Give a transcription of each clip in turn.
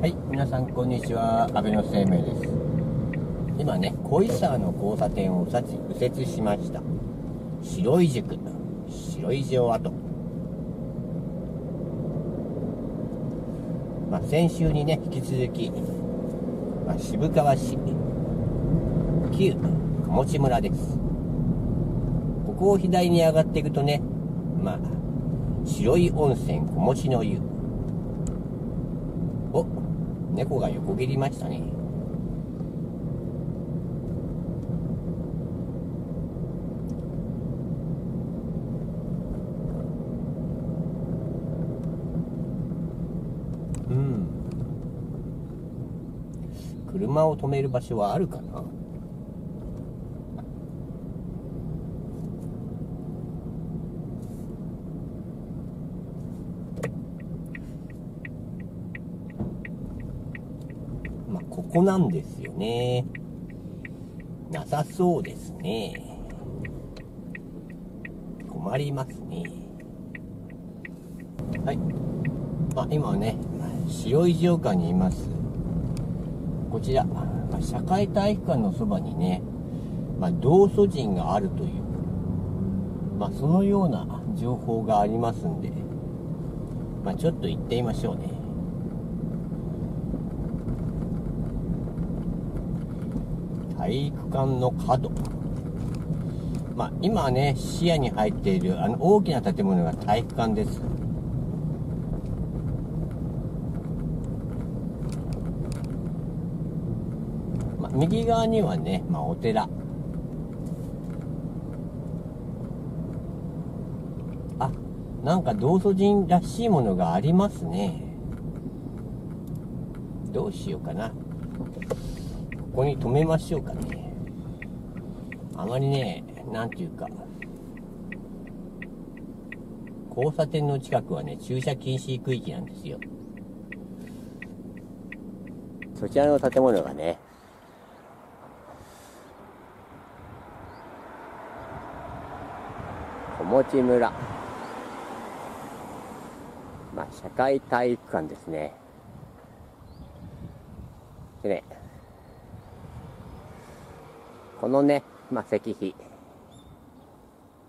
はい、皆さんこんにちは、安倍の生命です。今ね、小石沢の交差点を右折右折しました。白い塾、白い城跡。まあ、先週にね、引き続き、まあ、渋川市、旧鴨持村です。ここを左に上がっていくとね、まあ、白い温泉小持の湯。猫が横切りましたね。うん。車を止める場所はあるかなまあ、こなんですよね。なさそうですね。困りますね。はい。あ、今ね、白い城下にいます。こちら、社会体育館のそばにね、まあ、道祖神があるという、まあ、そのような情報がありますんで、まあ、ちょっと行ってみましょうね。体育館の角。まあ、今ね、視野に入っているあの大きな建物が体育館です。まあ、右側にはね、まあ、お寺。あ、なんか道祖神らしいものがありますね。どうしようかな。ここに止めましょうかね。あまりね、なんていうか、交差点の近くはね、駐車禁止区域なんですよ。そちらの建物がね、小持村。まあ、社会体育館ですね。でね、このね、まあ、石碑。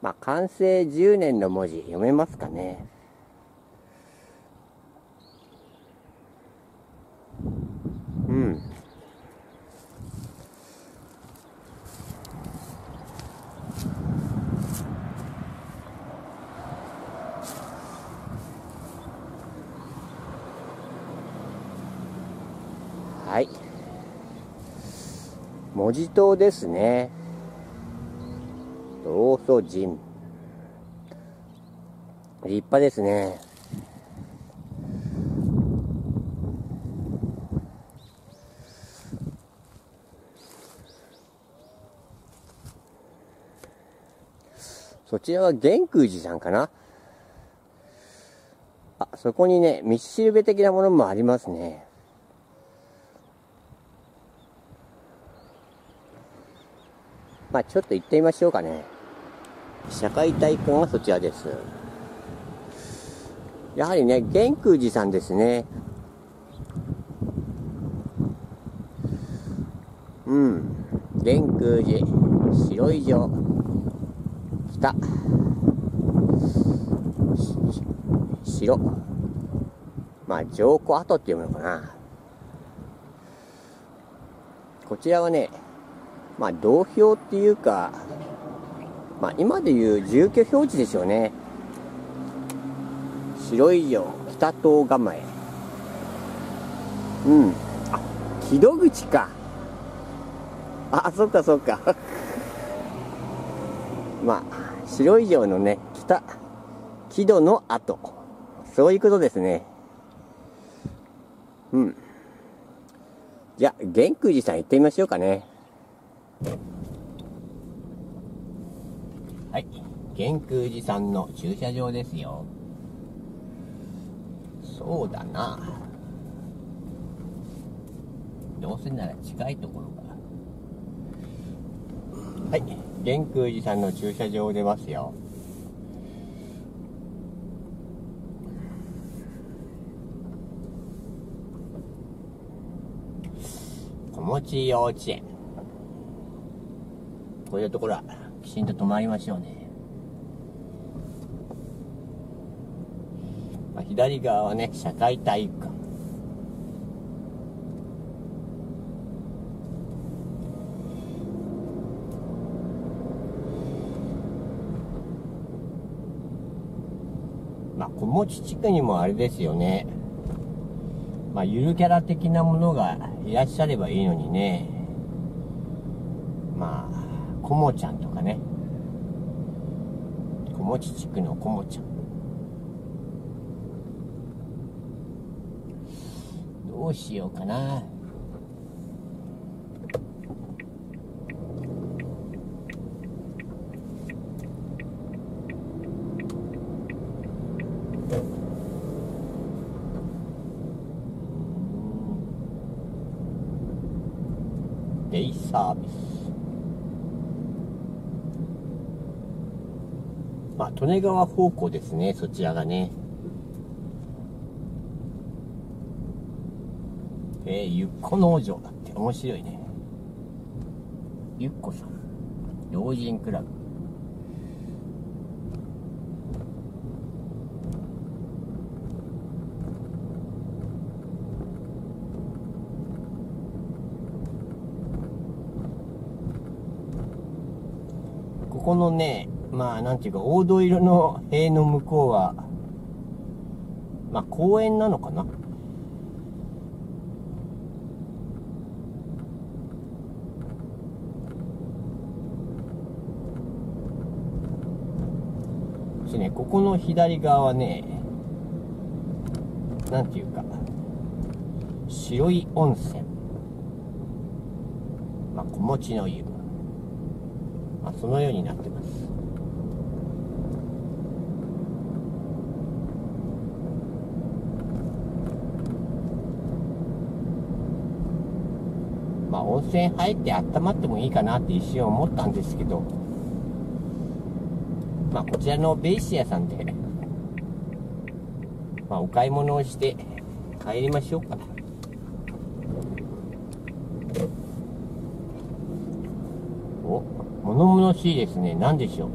まあ、完成10年の文字読めますかね？うん。はい。文字塔ですね。道祖神。立派ですね。そちらは玄空寺さんかな？あ、そこにね、道しるべ的なものもありますね。まあちょっと行ってみましょうかね。社会体育館はそちらです。やはりね、玄空寺さんですね。うん。玄空寺、白い城、北、白。まあ、城古跡っていうのかな。こちらはね、まあ、道標っていうか、まあ、今でいう住居表示でしょうね。白い城、北東構え。うん。あ、木戸口か。あ、そっかそっか。まあ、白い城のね、北、木戸の跡。そういうことですね。うん。じゃあ、玄空寺さん行ってみましょうかね。はい。玄空寺さんの駐車場ですよ。そうだな。どうせなら近いところが。はい。玄空寺さんの駐車場を出ますよ。子持ち幼稚園。こういうところは、きちんと止まりましょうね。まあ、左側はね、社会体育館。まあ、小持地区にもあれですよね。まあ、ゆるキャラ的なものがいらっしゃればいいのにね。まあ、こもちゃんとかね。小持地区のこもちゃん。どうしようかな。デイサービスまあ利根川方向ですねそちらがね。えー、ゆっこ農場だって面白いね。ゆっこさん。老人クラブ。ここのね、まあなんていうか、黄土色の塀の向こうは、まあ公園なのかな？しね、ここの左側はね、なんていうか、白い温泉。まあ、小持ちの湯。まあ、そのようになってます。温泉入って温まってもいいかなって一瞬思ったんですけど、まあ、こちらのベイシアさんで、まあ、お買い物をして帰りましょうかな。お、物々しいですね。何でしょう。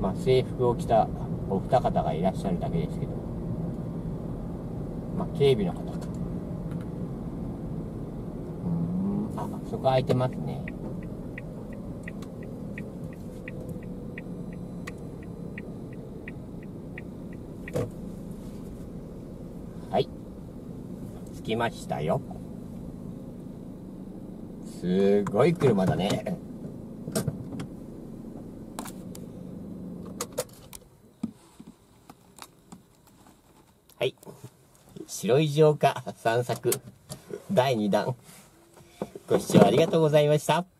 まあ、制服を着たお二方がいらっしゃるだけですけど、まあ、警備の方か。うーん、あ、そこ空いてますね。はい。着きましたよ。すごい車だね。はい。白い城下散策第2弾。ご視聴ありがとうございました。